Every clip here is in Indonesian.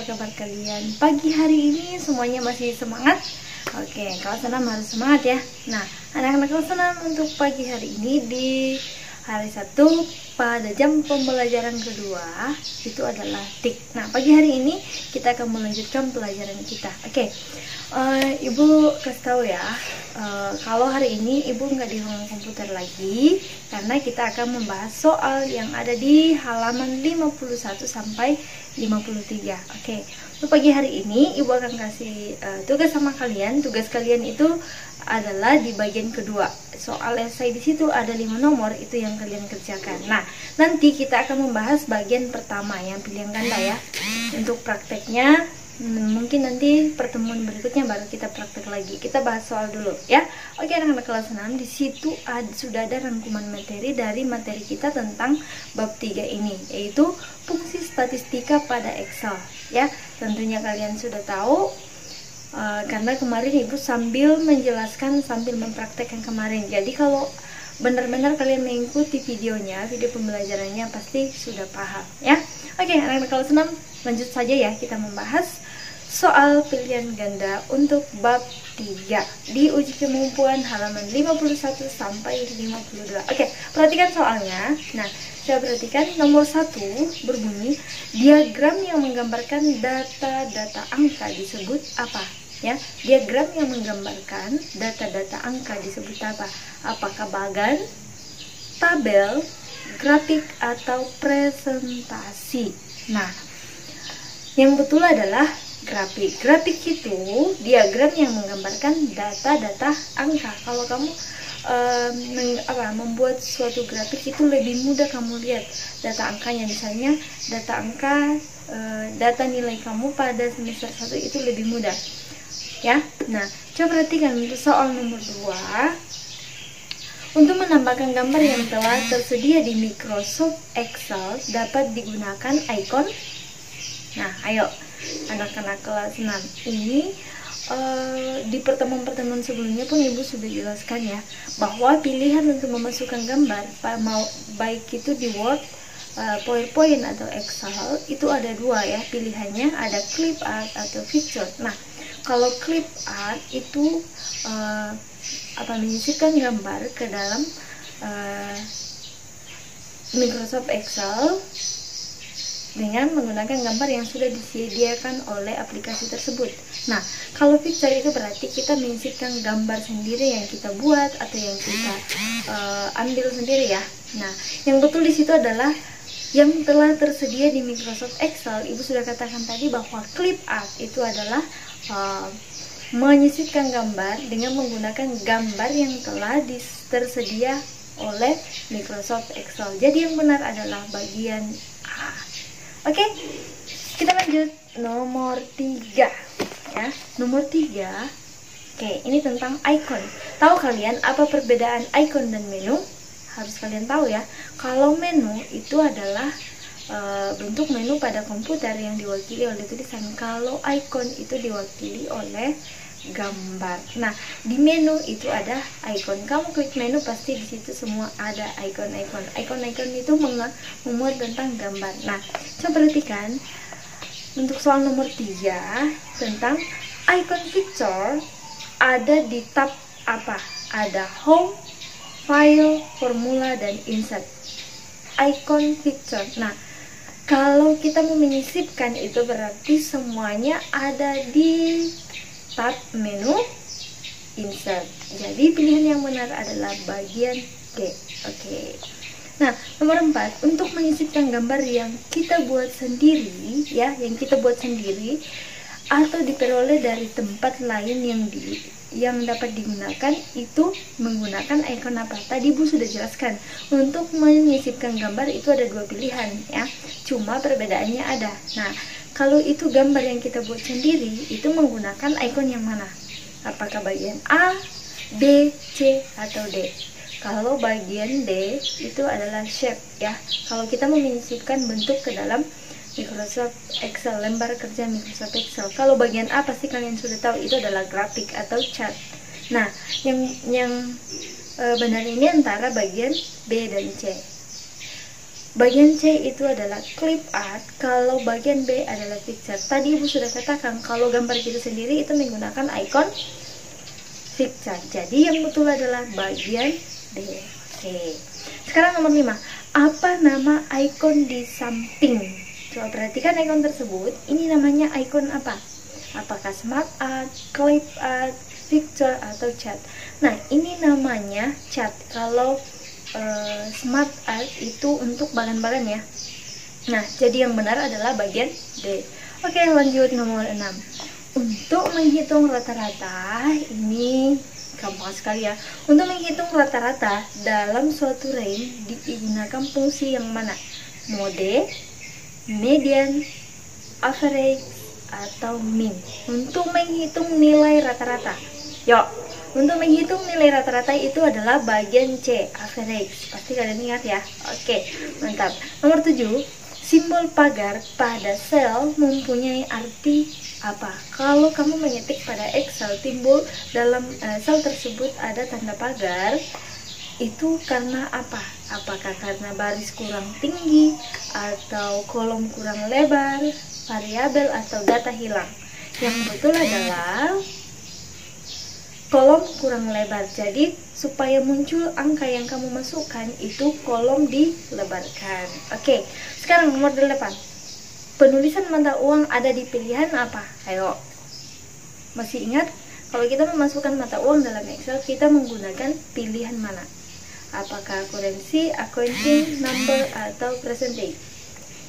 apa kabar kalian? Pagi hari ini semuanya masih semangat? Oke, kelas 6 harus semangat ya Nah, anak-anak 6 untuk pagi hari ini di hari Sabtu pada jam pembelajaran kedua itu adalah tik Nah, pagi hari ini kita akan melanjutkan pelajaran kita Oke, uh, Ibu kasih tahu ya uh, Kalau hari ini Ibu nggak di ruang komputer lagi karena kita akan membahas soal yang ada di halaman 51 sampai 53. Oke, okay. untuk pagi hari ini Ibu akan kasih uh, tugas sama kalian. Tugas kalian itu adalah di bagian kedua. Soal esai di situ ada lima nomor itu yang kalian kerjakan. Nah, nanti kita akan membahas bagian pertama yang pilihan ganda ya. Untuk prakteknya Hmm, mungkin nanti pertemuan berikutnya baru kita praktek lagi. Kita bahas soal dulu ya. Oke anak-anak kelas 6 di situ ada, sudah ada rangkuman materi dari materi kita tentang bab 3 ini yaitu fungsi statistika pada Excel ya. Tentunya kalian sudah tahu uh, karena kemarin Ibu sambil menjelaskan sambil mempraktekkan kemarin. Jadi kalau benar-benar kalian mengikuti videonya, video pembelajarannya pasti sudah paham ya. Oke, anak-anak kelas 6 lanjut saja ya kita membahas soal pilihan ganda untuk bab 3 di uji kemampuan halaman 51 sampai 52. Oke, perhatikan soalnya. Nah, saya perhatikan nomor 1 berbunyi diagram yang menggambarkan data-data angka disebut apa? Ya, diagram yang menggambarkan data-data angka disebut apa? Apakah bagan, tabel, grafik atau presentasi? Nah, yang betul adalah grafik. Grafik itu diagram yang menggambarkan data-data angka. Kalau kamu meng, apa, membuat suatu grafik itu lebih mudah kamu lihat data angkanya. Misalnya data angka, uh, data nilai kamu pada semester 1 itu lebih mudah. Ya, nah coba perhatikan untuk soal nomor 2 untuk menambahkan gambar yang telah tersedia di Microsoft Excel dapat digunakan icon. Nah, ayo. Anak-anak kelas 6 ini uh, di pertemuan-pertemuan sebelumnya pun ibu sudah jelaskan ya bahwa pilihan untuk memasukkan gambar mau baik itu di Word uh, PowerPoint atau Excel itu ada dua ya. Pilihannya ada clip art atau picture nah kalau clip art itu uh, apa menyisipkan gambar ke dalam uh, Microsoft Excel dengan menggunakan gambar yang sudah disediakan oleh aplikasi tersebut. Nah, kalau picture itu berarti kita menyisipkan gambar sendiri yang kita buat atau yang kita uh, ambil sendiri ya. Nah, yang betul di situ adalah yang telah tersedia di Microsoft Excel. Ibu sudah katakan tadi bahwa clip art itu adalah uh, menyisipkan gambar dengan menggunakan gambar yang telah tersedia oleh Microsoft Excel. Jadi yang benar adalah bagian A. Oke, kita lanjut nomor tiga ya. Nomor tiga, oke ini tentang icon. Tahu kalian apa perbedaan icon dan menu? Harus kalian tahu ya. Kalau menu itu adalah e, bentuk menu pada komputer yang diwakili oleh tulisan. Kalau icon itu diwakili oleh gambar. Nah, di menu itu ada icon. Kamu klik menu pasti di situ semua ada icon-icon. Icon-icon itu memuat tentang gambar. Nah, coba perhatikan untuk soal nomor 3 tentang icon picture ada di tab apa? Ada home, file, formula dan insert. Icon picture. Nah, kalau kita mau menyisipkan itu berarti semuanya ada di tab menu insert. Jadi pilihan yang benar adalah bagian D. Oke. Okay. Nah, nomor 4, untuk menyisipkan gambar yang kita buat sendiri, ya, yang kita buat sendiri atau diperoleh dari tempat lain yang di yang dapat digunakan itu menggunakan icon apa? Tadi Bu sudah jelaskan. Untuk menyisipkan gambar itu ada dua pilihan ya. Cuma perbedaannya ada. Nah, kalau itu gambar yang kita buat sendiri, itu menggunakan icon yang mana? Apakah bagian A, B, C, atau D? Kalau bagian D itu adalah shape ya. Kalau kita menyisipkan bentuk ke dalam Microsoft Excel, lembar kerja Microsoft Excel. Kalau bagian A pasti kalian sudah tahu itu adalah grafik atau chart. Nah, yang yang e, benar ini antara bagian B dan C. bagian C itu adalah clip art kalau bagian B adalah picture tadi ibu sudah katakan kalau gambar kita sendiri itu menggunakan icon picture jadi yang betul adalah bagian D oke sekarang nomor 5 apa nama icon di samping coba perhatikan icon tersebut. Ini namanya icon apa? Apakah smart art clip art picture atau chat? Nah ini namanya chat. Kalau uh, smart art itu untuk bagan-bagan ya. Nah jadi yang benar adalah bagian D. Oke lanjut nomor 6 untuk menghitung rata-rata ini gampang sekali ya. Untuk menghitung rata-rata dalam suatu range digunakan fungsi yang mana? Mode median average atau mean untuk menghitung nilai rata-rata yuk untuk menghitung nilai rata-rata itu adalah bagian C, average. Pasti kalian ingat ya. Oke, mantap. Nomor 7, simbol pagar pada sel mempunyai arti apa? Kalau kamu mengetik pada Excel timbul dalam uh, sel tersebut ada tanda pagar, itu karena apa? Apakah karena baris kurang tinggi atau kolom kurang lebar, variabel atau data hilang? Yang betul adalah kolom kurang lebar. Jadi supaya muncul angka yang kamu masukkan itu kolom dilebarkan. Oke sekarang nomor 8 penulisan mata uang ada di pilihan apa? Ayo masih ingat? Kalau kita memasukkan mata uang dalam Excel kita menggunakan pilihan mana apakah currency, accounting, number, atau percentage?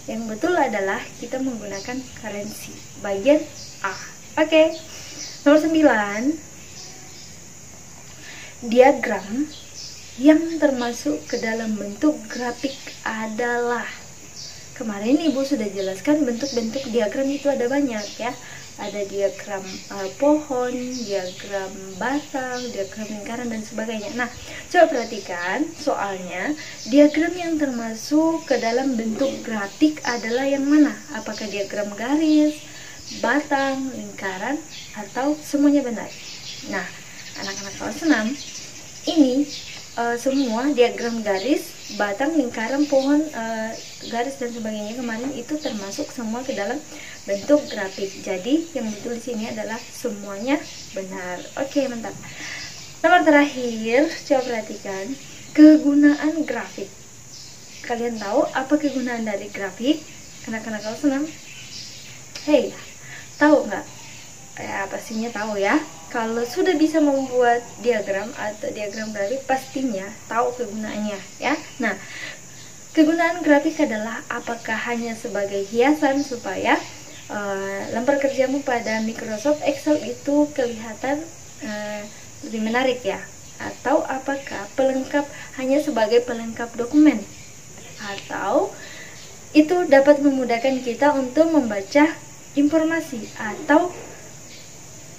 Yang betul adalah kita menggunakan currency bagian A. Oke nomor 9 diagram yang termasuk ke dalam bentuk grafik adalah kemarin ibu sudah jelaskan bentuk-bentuk diagram itu ada banyak ya ada diagram uh, pohon, diagram batang, diagram lingkaran dan sebagainya. Nah, coba perhatikan soalnya diagram yang termasuk ke dalam bentuk grafik adalah yang mana? Apakah diagram garis, batang, lingkaran atau semuanya benar? Nah, anak-anak kelas 6 ini uh, semua diagram garis batang lingkaran pohon uh, garis dan sebagainya. Kemarin itu termasuk semua ke dalam bentuk grafik jadi yang betul di sini adalah semuanya benar. Oke mantap. Nomor terakhir coba perhatikan. Kegunaan grafik kalian tahu apa kegunaan dari grafik anak-anak kalau senang? Hei tahu nggak? Ya pastinya tahu ya kalau sudah bisa membuat diagram atau diagram grafik pastinya tahu kegunaannya ya. Nah kegunaan grafik adalah apakah hanya sebagai hiasan supaya uh, lembar kerjamu pada Microsoft Excel itu kelihatan uh, lebih menarik ya? Atau apakah pelengkap hanya sebagai pelengkap dokumen? Atau itu dapat memudahkan kita untuk membaca informasi atau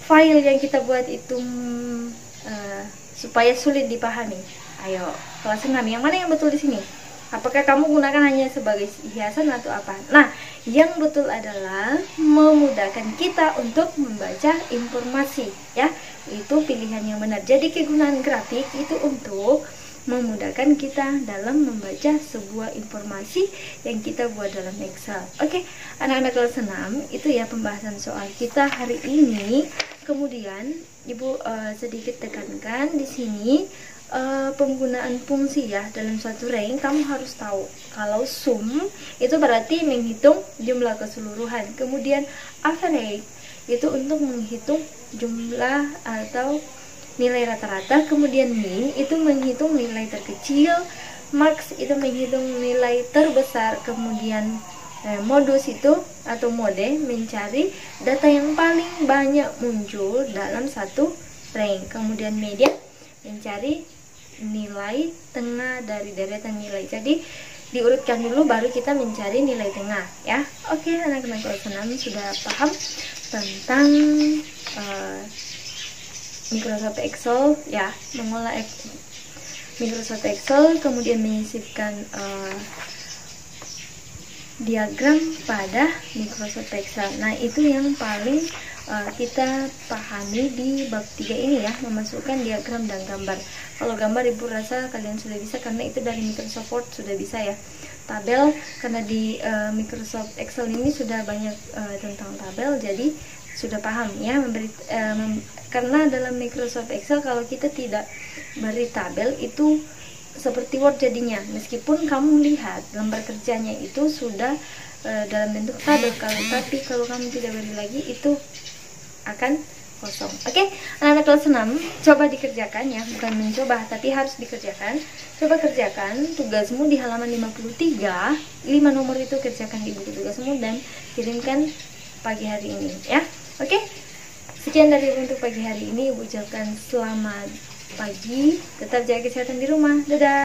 file yang kita buat itu uh, supaya sulit dipahami. Ayo, kelas 6 yang mana yang betul di sini? Apakah kamu gunakan hanya sebagai hiasan atau apa? Nah, yang betul adalah memudahkan kita untuk membaca informasi, ya. Itu pilihan yang benar. Jadi kegunaan grafik itu untuk memudahkan kita dalam membaca sebuah informasi yang kita buat dalam Excel. Oke, anak-anak kelas 6 itu ya pembahasan soal kita hari ini. Kemudian Ibu uh, sedikit tekankan di sini uh, penggunaan fungsi ya dalam suatu range kamu harus tahu kalau sum itu berarti menghitung jumlah keseluruhan. Kemudian average itu untuk menghitung jumlah atau nilai rata-rata kemudian min itu menghitung nilai terkecil max itu menghitung nilai terbesar kemudian eh, modus itu atau mode mencari data yang paling banyak muncul dalam satu rank. Kemudian media mencari nilai tengah dari deretan nilai. Jadi diurutkan dulu baru kita mencari nilai tengah ya. Oke anak-anak kelas 6 sudah paham tentang uh, Microsoft Excel ya. Mengolah Microsoft Excel kemudian menyisipkan uh, diagram pada Microsoft Excel. Nah itu yang paling uh, kita pahami di bab 3 ini ya memasukkan diagram dan gambar. Kalau gambar ibu rasa kalian sudah bisa karena itu dari Microsoft Word sudah bisa ya. Tabel karena di uh, Microsoft Excel ini sudah banyak uh, tentang tabel jadi sudah paham ya memberi uh, karena dalam Microsoft Excel kalau kita tidak beri tabel itu seperti Word jadinya. Meskipun kamu lihat lembar kerjanya itu sudah uh, dalam bentuk tabel kalau tapi kalau kamu tidak beri lagi itu akan kosong. Oke okay? anak-anak kelas 6 coba dikerjakan ya. Bukan mencoba tapi harus dikerjakan. Coba kerjakan tugasmu di halaman 53 5 nomor itu kerjakan di buku tugasmu dan kirimkan pagi hari ini ya. Oke okay? sekian dari untuk pagi hari ini. Ibu ucapkan selamat pagi tetap jaga kesehatan di rumah. Dadah